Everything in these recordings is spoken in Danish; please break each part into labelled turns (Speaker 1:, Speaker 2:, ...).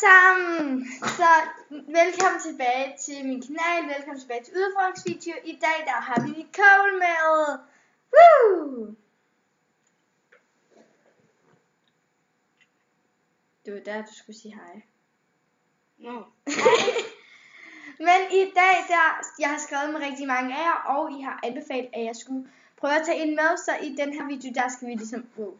Speaker 1: sammen! Så velkommen tilbage til min kanal, velkommen tilbage til udfordringsvideo. I dag der har vi Nicole med. Woo! Det var der, du skulle sige hej.
Speaker 2: No.
Speaker 1: Men i dag, der, jeg har skrevet med rigtig mange af jer, og I har anbefalet, at jeg skulle prøve at tage en med, så i den her video, der skal vi ligesom wow,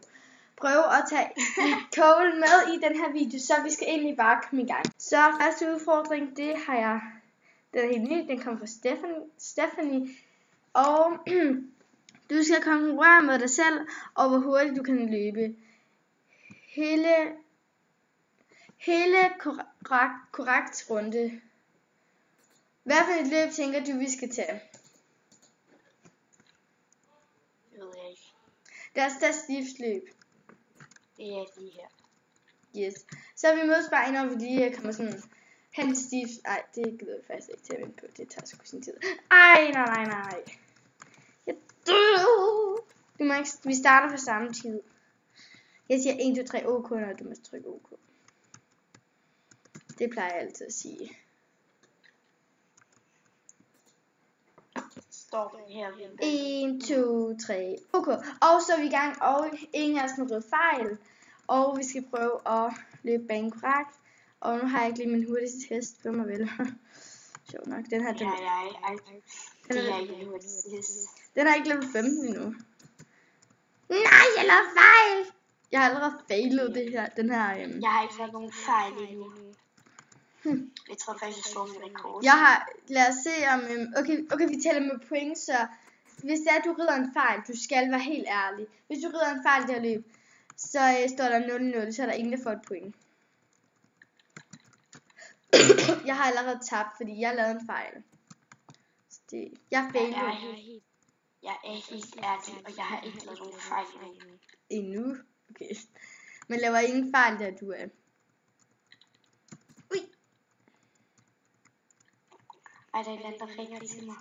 Speaker 1: prøve at tage Nicole med i den her video, så vi skal egentlig bare komme i gang. Så første udfordring, det har jeg, den er helt ny, den kommer fra Stephanie, Stephanie og du skal konkurrere med dig selv, og hvor hurtigt du kan løbe. Hele, hele korrekt, korrekt runde. Hvad for et løb tænker du, vi skal tage?
Speaker 2: Det ved jeg ikke.
Speaker 1: Der er løb.
Speaker 2: Det er lige her.
Speaker 1: Yes. Så vi mødes bare, når vi lige kommer sådan hen til Steve. Ej, det gider jeg faktisk ikke til at vente på. Det tager sgu sin tid. Ej, nej, nej, nej. Jeg. Du må ikke, vi starter på samme tid. Jeg siger 1, 2, 3, OK, når du må trykke OK. Det plejer jeg altid at sige.
Speaker 2: Står den her ved
Speaker 1: 1, 2, 3, OK. Og så er vi i gang, og ingen af os må fejl. Og vi skal prøve at løbe banen korrekt. Og nu har jeg ikke lige min hurtigste test på mig vel. Sjov nok, den her, den,
Speaker 2: Ja, ja, ja. Det er ikke en hurtigst.
Speaker 1: den er ikke level 15 endnu. Nej, jeg lavede fejl! Jeg har allerede failet det her, den her. Øhm.
Speaker 2: Jeg har ikke lavet nogen fejl endnu. Jeg tror faktisk, jeg slår min rekord.
Speaker 1: Jeg har, lad os se om, øhm, okay, okay, vi tæller med point, så hvis det er, at du rider en fejl, du skal være helt ærlig. Hvis du rider en fejl i det her løb, så øh, står der 0-0, så er der ingen, der får et point. jeg har allerede tabt, fordi jeg lavede en fejl. Så det, jeg
Speaker 2: Jeg
Speaker 1: failede
Speaker 2: er helt, jeg er helt ærlig, og jeg har ikke lavet nogen fejl endnu.
Speaker 1: endnu. Okay. Men laver ingen fejl der, du er. Ui.
Speaker 2: Ej, der er en anden, der ringer til mig.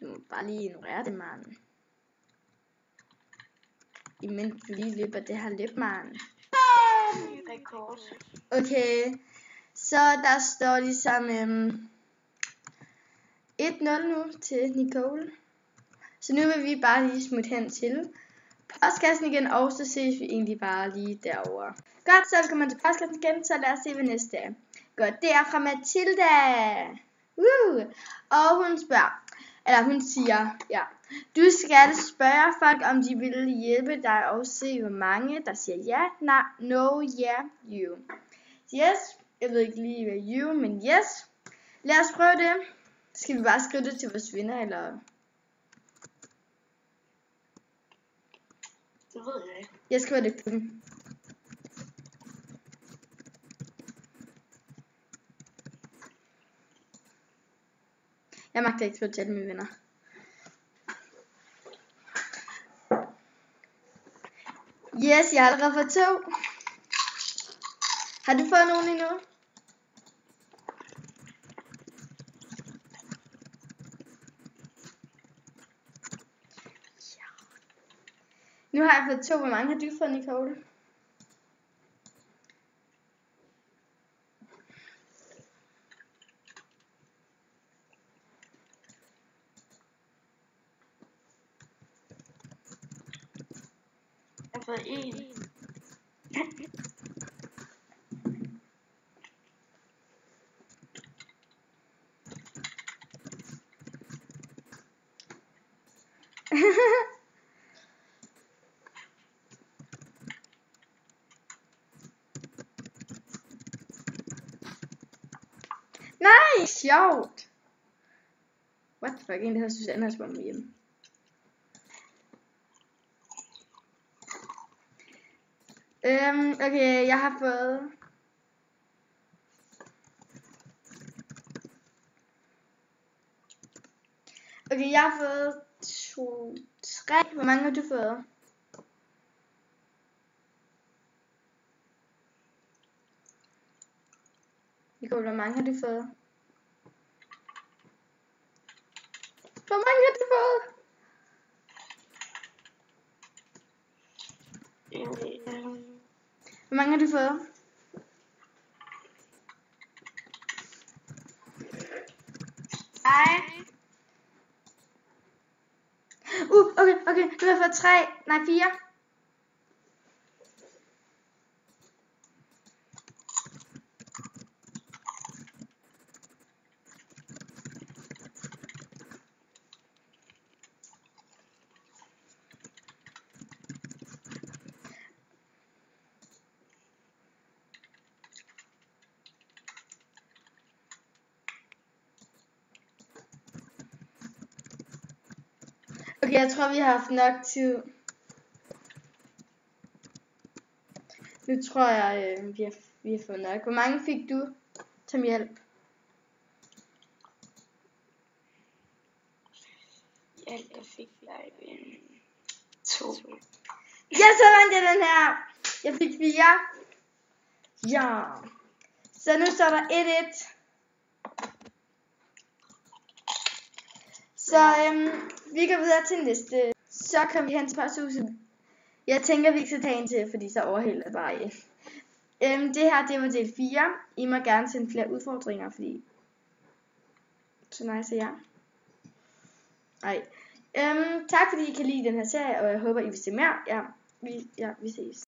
Speaker 1: Du må bare lige ignorere det, mand. Imens du lige løber det her løb, mand.
Speaker 2: Rekord.
Speaker 1: Okay, så der står ligesom øhm, 1-0 nu til Nicole. Så nu vil vi bare lige smutte hen til postkassen igen, og så ses vi egentlig bare lige derovre. Godt, så kommer til postkassen igen, så lad os se, hvad næste er. Godt, det er fra Mathilda. Woo! Og hun spørger, eller hun siger, ja, du skal spørge folk, om de vil hjælpe dig, og se, hvor mange, der siger ja, nej, no, yeah, you. Yes, jeg ved ikke lige, hvad you, men yes. Lad os prøve det. Skal vi bare skrive det til vores vinder, eller?
Speaker 2: Det ved jeg ikke.
Speaker 1: Jeg skriver det til dem. Jeg magter ikke skrive alle mine venner. Yes, jeg har allerede fået to. Har du fået nogen endnu? Nu har jeg fået to. Hvor mange har du fået, Nicole?
Speaker 2: Fået en.
Speaker 1: Nej, sjovt. What the fuck, egentlig har Susanne også med hjemme. Øhm, okay, jeg har fået... Okay, jeg har fået to, tre. Hvor mange har du fået? Nico, hvor mange har du fået? Hvor mange har du fået? Spotify. Hej. Uh, okay, okay. Nu har jeg fået tre, nej fire jeg tror, vi har haft nok tid. Nu tror jeg, øh, vi, har, vi har fået nok. Hvor mange fik du som hjælp?
Speaker 2: Ja, der fik jeg en to.
Speaker 1: Ja, så vandt jeg den her. Jeg fik 4. Ja. Så nu står der 1-1. Så øhm, vi går videre til næste. Så kommer vi hen til posthuset. Jeg tænker, vi ikke skal tage en til, fordi så overhælder jeg bare en. Øhm, det her, det var del 4. I må gerne sende flere udfordringer, fordi... Så nice er jeg. Ej. Øhm, tak fordi I kan lide den her serie, og jeg håber, I vil se mere. Ja, vi, ja, vi ses.